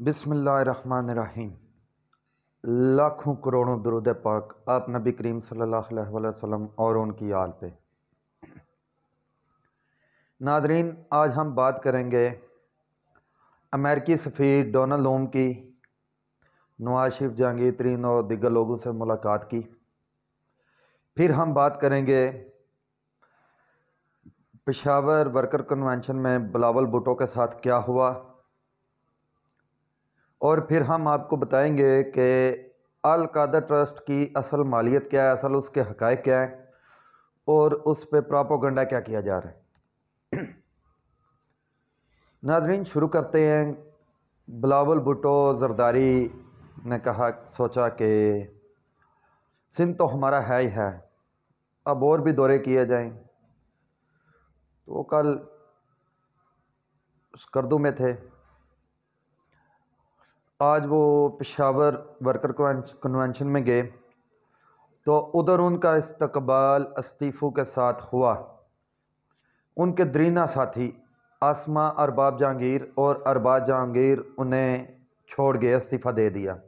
बिसमीम लाखों करोड़ों दरुद पाक आप नबी करीम सल्लल्लाहु अलैहि वसल्लम और उनकी आल पे। नादरीन, आज हम बात करेंगे अमेरिकी सफ़ीर डोनाल्ड ओम की, नवाज़ शरीफ जहांगीर तरीन और दिगर लोगों से मुलाकात की। फिर हम बात करेंगे पेशावर वर्कर कन्वेंशन में बिलावल भुट्टो के साथ क्या हुआ। और फिर हम आपको बताएँगे कि अल कादर ट्रस्ट की असल मालियत क्या है, असल उसके हक़ क्या है और उस पर प्रापोगंडा क्या किया जा रहा है। नाजरीन, शुरू करते हैं। बिलावल भुटो जरदारी ने कहा, सोचा कि सिंध तो हमारा है ही है, अब और भी दौरे किए जाएँ। तो कल करदू में थे। आज वो पेशावर वर्कर कन्वेंशन में गए तो उधर उनका इस्तकबाल इस्तीफ़ों के साथ हुआ। उनके दरीना साथी आसमा अरबाब जहांगीर और अरबाज जहांगीर उन्हें छोड़ गए, इस्तीफ़ा दे दिया।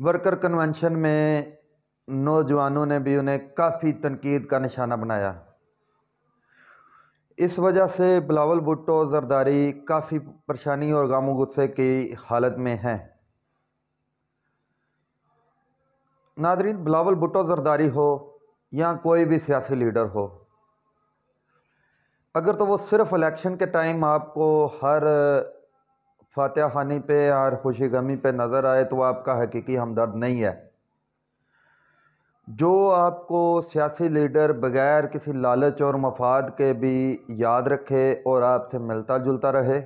वर्कर कन्वेंशन में नौजवानों ने भी उन्हें काफ़ी तनकीद का निशाना बनाया। इस वजह से बिलावल भुट्टो जरदारी काफ़ी परेशानी और गामो गुस्से की हालत में हैं। नादरीन, बिलावल भुट्टो जरदारी हो या कोई भी सियासी लीडर हो, अगर तो वो सिर्फ़ इलेक्शन के टाइम आपको हर फातह खानी पे, हर खुशी गमी पे नज़र आए तो आपका हकीकी हमदर्द नहीं है। जो आपको सियासी लीडर बगैर किसी लालच और मफाद के भी याद रखे और आपसे मिलता जुलता रहे,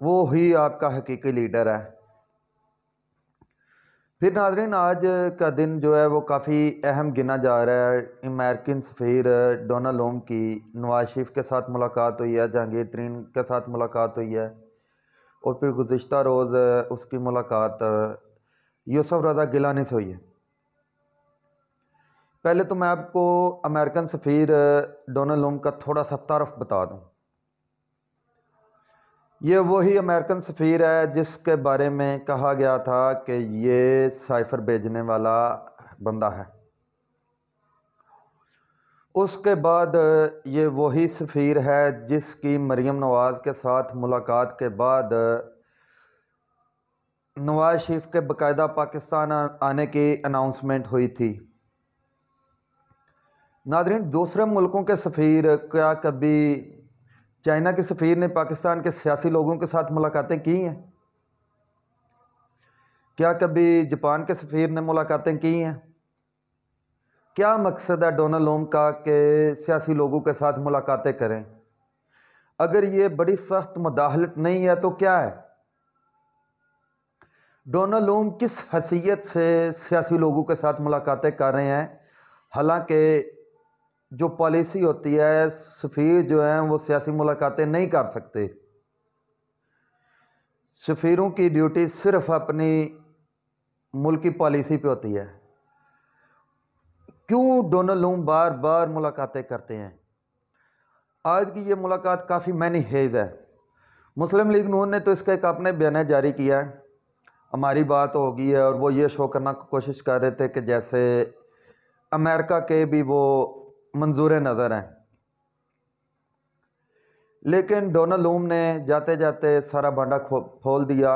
वो ही आपका हकीकी लीडर है। फिर नाजरीन, आज का दिन जो है वो काफ़ी अहम गिना जा रहा है। अमेरिकन सफ़ीर डोनाल्ड ओम की नवाज़ शरीफ के साथ मुलाकात हुई है, जहांगीर तरीन के साथ मुलाकात हुई है और फिर गुज्त रोज़ उसकी मुलाकात, यूसफ रज़ा गिलानी से हुई है। पहले तो मैं आपको अमेरिकन सफ़ीर डोनाल्ड लूम का थोड़ा सा तारफ़ बता दूँ। ये वही अमेरिकन सफ़ीर है जिसके बारे में कहा गया था कि ये साइफ़र भेजने वाला बंदा है। उसके बाद ये वही सफ़ीर है जिसकी मरीम नवाज़ के साथ मुलाकात के बाद नवाज़ शरीफ के बाकायदा पाकिस्तान आने की अनाउंसमेंट हुई थी। नादरीन, दूसरे मुल्कों के सफ़ीर क्या कभी चाइना के सफ़ीर ने पाकिस्तान के सियासी लोगों के साथ मुलाकातें की हैं? क्या कभी जापान के सफ़ीर ने मुलाकातें की हैं? क्या मकसद है डोनाल्ड ओम का कि सियासी लोगों के साथ मुलाकातें करें? अगर ये बड़ी सख्त मदाहलत नहीं है तो क्या है? डोनाल्ड ओम किस हसीियत से सियासी लोगों के साथ मुलाकातें कर रहे हैं? हालाँकि जो पॉलिसी होती है, सफ़ीर जो हैं, वो सियासी मुलाकातें नहीं कर सकते। सफ़ीरों की ड्यूटी सिर्फ़ अपनी मुल्क की पॉलिसी पे होती है। क्यों डोनल लूम बार बार मुलाकातें करते हैं? आज की ये मुलाकात काफ़ी मैनी हेज़ है। मुस्लिम लीग नून ने तो इसका एक अपने बयान जारी किया है। हमारी बात होगी है और वो ये शो करना कोशिश कर रहे थे कि जैसे अमेरिका के भी वो मंजूर नज़र हैं। लेकिन डोनाल्ड लूम ने जाते जाते सारा भांडा खोल दिया।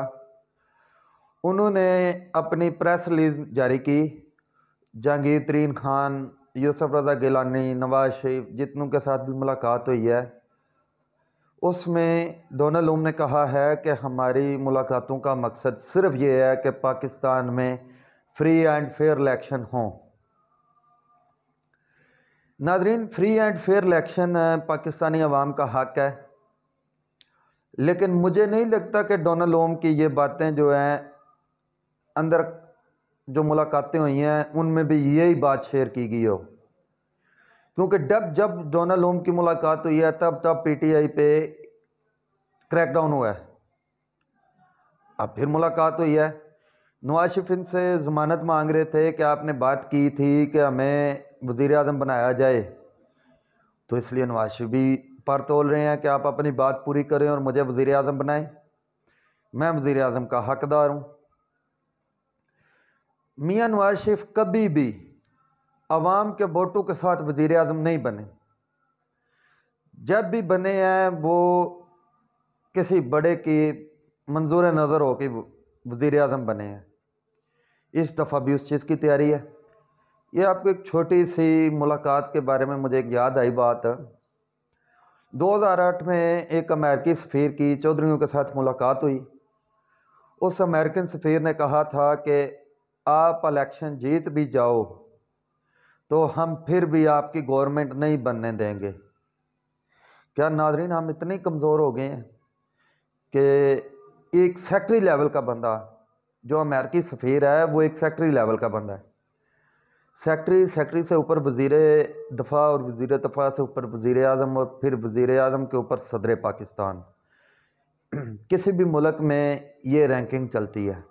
उन्होंने अपनी प्रेस रिलीज़ जारी की। जहांगीर तरीन खान, यूसुफ रज़ा गिलानी, नवाज़ शरीफ जितनों के साथ भी मुलाकात हुई है, उसमें डोनाल्ड लूम ने कहा है कि हमारी मुलाकातों का मकसद सिर्फ़ ये है कि पाकिस्तान में फ्री एंड फेयर इलेक्शन हों। Nadreen free and fair election Pakistani अवाम का हक है। लेकिन मुझे नहीं लगता कि डोनाल्ड ओम की ये बातें जो हैं, अंदर जो मुलाकातें हुई हैं, उनमें भी यही बात शेयर की गई हो। क्योंकि जब जब डोनाल्ड ओम की मुलाकात हुई है, तब तब पीटीआई पे क्रैकडाउन हुआ है। अब फिर मुलाकात हुई है। नवाज़ शरीफ से ज़मानत मांग रहे थे कि आपने बात की थी कि हमें वज़ी अजम बनाया जाए। तो इसलिए नवाज़ शरीफ भी पर तोल रहे हैं कि आप अपनी बात पूरी करें और मुझे वज़ी अजम बनाएँ। मैं वज़ी अजम का हकदार हूँ। मियाँ नवाज़ शरीफ कभी भी आवाम के वोटों के साथ वज़ी अजम नहीं बने। जब भी बने हैं, वो किसी बड़े की मंजूर नज़र हो कि वज़ी अजम बने हैं। इस दफ़ा भी उस चीज़ की तैयारी है। ये आपको एक छोटी सी मुलाकात के बारे में मुझे एक याद आई बात। 2008 में एक अमेरिकी सफ़ीर की चौधरीों के साथ मुलाकात हुई। उस अमेरिकन सफ़ीर ने कहा था कि, आप इलेक्शन जीत भी जाओ तो हम फिर भी आपकी गवर्नमेंट नहीं बनने देंगे। क्या नाजरीन, हम इतने कमज़ोर हो गए हैं कि एक सेक्रेटरी लेवल का बंदा, जो अमेरिकी सफ़ीर है, वो एक सेक्रेटरी लेवल का बंदा है। सेक्रेटरी सेक्रेटरी से ऊपर वज़ी दफ़ा और वज़ी दफ़ा से ऊपर वज़ी अजम और फिर वज़ी अजम के ऊपर सदर पाकिस्तान। किसी भी मुल्क में ये रैंकिंग चलती है।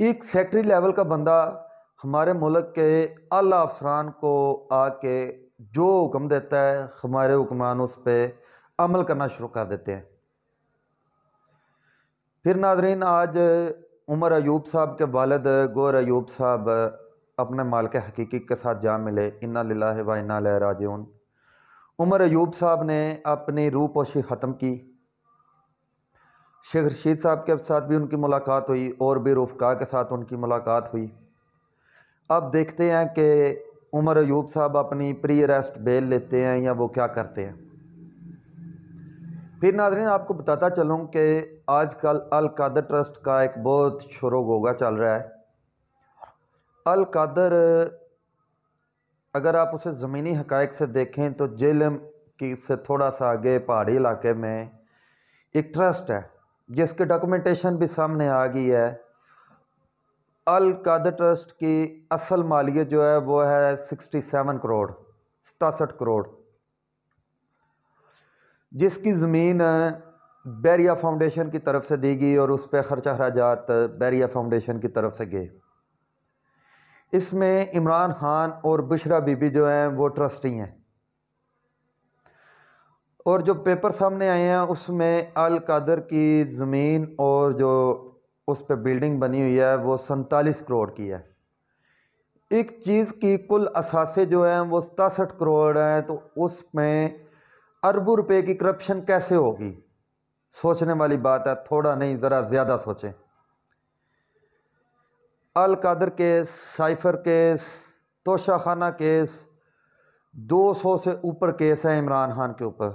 एक सेक्रेटरी लेवल का बंदा हमारे मुल्क के अला अफसरान को आके जो हुक्म देता है, हमारे हुक्मरान उस पर अमल करना शुरू कर देते हैं। फिर नाजरीन, आज उमर अयूब साहब के वालद, गौर अयूब साहब अपने माल के हकीकी के साथ जा मिले। इन्ना ला व इन्ना राजून उमर अयूब साहब ने अपनी रूह पोशी ख़त्म की। शेख रशीद साहब के साथ भी उनकी मुलाकात हुई और भी रुफ़ा के साथ उनकी मुलाकात हुई। अब देखते हैं कि उमर अयूब साहब अपनी प्री अरेस्ट बेल लेते हैं या वो क्या करते हैं। फिर नाजरीन, आपको बताता चलूँ कि आजकल अल कादर ट्रस्ट का एक बहुत शोर गोगा चल रहा है। अल कादर अगर आप उसे ज़मीनी हकायक से देखें तो जेलम की से थोड़ा सा आगे, पहाड़ी इलाके में एक ट्रस्ट है, जिसके डॉक्यूमेंटेशन भी सामने आ गई है। अल कादर ट्रस्ट की असल मालियत जो है, वो है सिक्सटी सेवन करोड़, सतासठ करोड़। जिसकी ज़मीन बैरिया फाउंडेशन की तरफ़ से दी गई और उस पर ख़र्चा खराजात बैरिया फाउंडेशन की तरफ़ से गए। इसमें इमरान खान और बुशरा बीबी जो हैं, वो ट्रस्टी हैं। और जो पेपर सामने आए हैं, उसमें अल कादर की ज़मीन और जो उस पर बिल्डिंग बनी हुई है, वो सैंतालीस करोड़ की है। एक चीज़ की कुल असासे जो हैं, वो सतासठ करोड़ हैं तो उसमें अरबों रुपए की करप्शन कैसे होगी? सोचने वाली बात है, थोड़ा नहीं, ज़रा ज़्यादा सोचें। Al Qadir case, cipher case Toshakhana case 200 से ऊपर केस है इमरान खान के ऊपर।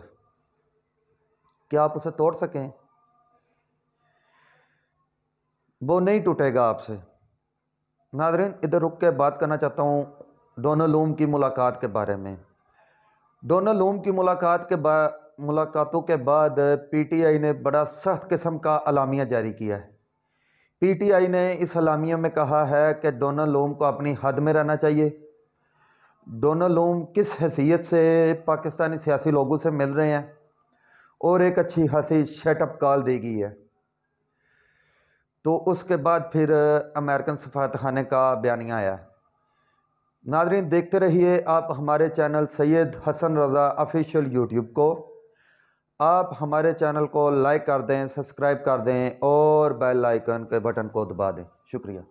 क्या आप उसे तोड़ सकें? वो नहीं टूटेगा आपसे। नादरीन इधर रुक के बात करना चाहता हूँ डोनालूम की मुलाकात के बारे में। डोनाल्ड लूम की मुलाकात के बाद मुलाकातों के बाद पीटीआई ने बड़ा सख्त किस्म का अलामिया जारी किया है। पीटीआई ने इस अलामिया में कहा है कि डोनाल्ड लूम को अपनी हद में रहना चाहिए। डोनाल्ड लूम किस हैसियत से पाकिस्तानी सियासी लोगों से मिल रहे हैं और एक अच्छी हँसी शटअप कॉल दी गई है। तो उसके बाद फिर अमेरिकन सफारत खाने का बयानिया आया। नाजरीन, देखते रहिए आप हमारे channel Syed Hasan Raza official YouTube को। आप हमारे चैनल को लाइक कर दें, सब्सक्राइब कर दें और बेल आइकन के बटन को दबा दें। शुक्रिया।